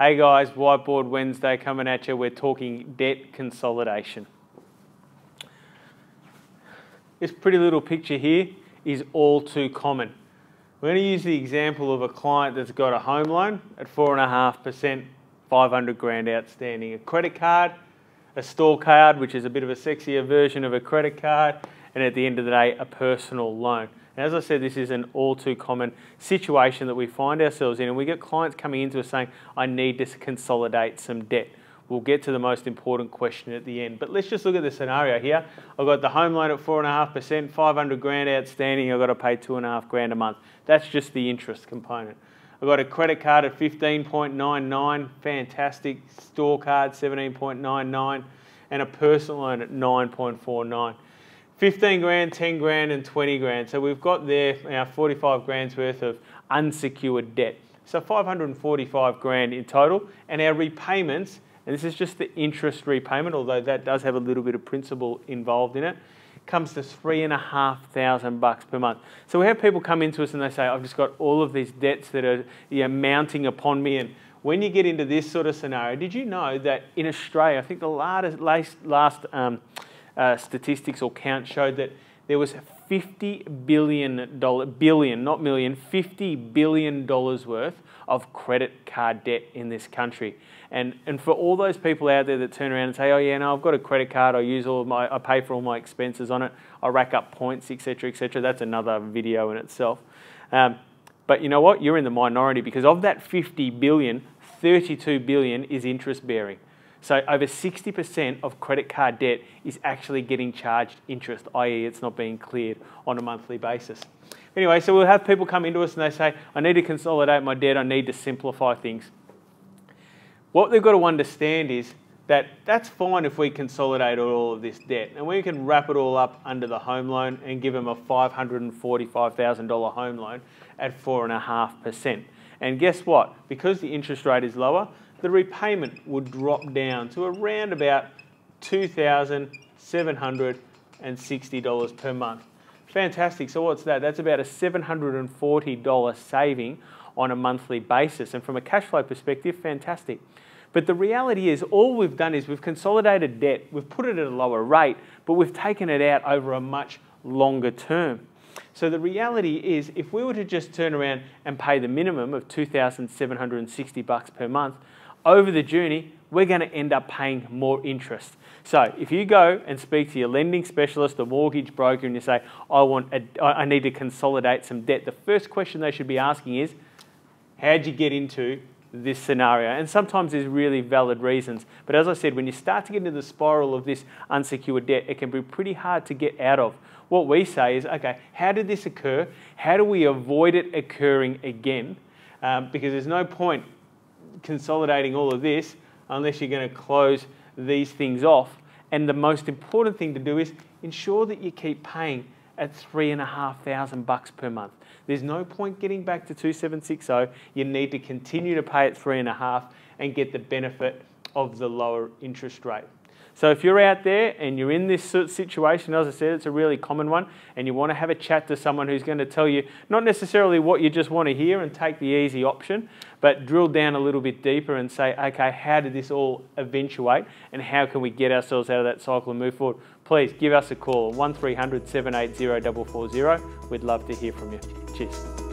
Hey guys, Whiteboard Wednesday coming at you. We're talking debt consolidation. This pretty little picture here is all too common. We're going to use the example of a client that's got a home loan at 4.5%, 500 grand outstanding, a credit card, a store card, which is a bit of a sexier version of a credit card, and at the end of the day, a personal loan. As I said, this is an all too common situation that we find ourselves in, and we get clients coming into us saying, I need to consolidate some debt. We'll get to the most important question at the end. But let's just look at the scenario here. I've got the home loan at 4.5%, 500 grand outstanding, I've got to pay 2.5 grand a month. That's just the interest component. I've got a credit card at 15.99, fantastic. Store card, 17.99, and a personal loan at 9.49. 15 grand, 10 grand, and 20 grand. So we've got there our 45 grand's worth of unsecured debt. So 545 grand in total, and our repayments, and this is just the interest repayment, although that does have a little bit of principal involved in it, comes to three and a half thousand bucks per month. So we have people come into us and they say, I've just got all of these debts that are you know, mounting upon me. And when you get into this sort of scenario, did you know that in Australia, I think the last, last, last um, uh, statistics or count showed that there was 50 billion dollar billion, not million, 50 billion dollars worth of credit card debt in this country. And and for all those people out there that turn around and say, oh yeah, no, I've got a credit card, I use all my, I pay for all my expenses on it, I rack up points, etc., etc. That's another video in itself. Um, but you know what? You're in the minority because of that 50 billion, 32 billion is interest bearing. So over 60% of credit card debt is actually getting charged interest, i.e. it's not being cleared on a monthly basis. Anyway, so we'll have people come into us and they say, I need to consolidate my debt, I need to simplify things. What they've got to understand is that that's fine if we consolidate all of this debt and we can wrap it all up under the home loan and give them a $545,000 home loan at 4.5%. And guess what? Because the interest rate is lower, the repayment would drop down to around about $2,760 per month. Fantastic. So what's that? That's about a $740 saving on a monthly basis. And from a cash flow perspective, fantastic. But the reality is all we've done is we've consolidated debt, we've put it at a lower rate, but we've taken it out over a much longer term. So the reality is if we were to just turn around and pay the minimum of 2,760 bucks per month, over the journey, we're going to end up paying more interest. So if you go and speak to your lending specialist or mortgage broker and you say, I, want a, I need to consolidate some debt, the first question they should be asking is, how'd you get into this scenario? And sometimes there's really valid reasons. But as I said, when you start to get into the spiral of this unsecured debt, it can be pretty hard to get out of. What we say is, okay, how did this occur? How do we avoid it occurring again? Um, because there's no point consolidating all of this unless you're going to close these things off. And the most important thing to do is ensure that you keep paying at three and a half thousand bucks per month. There's no point getting back to 2760. You need to continue to pay at three and a half and get the benefit of the lower interest rate. So if you're out there and you're in this situation, as I said, it's a really common one, and you want to have a chat to someone who's going to tell you not necessarily what you just want to hear and take the easy option, but drill down a little bit deeper and say, okay, how did this all eventuate and how can we get ourselves out of that cycle and move forward? Please give us a call, 1300 780 440. We'd love to hear from you. Cheers.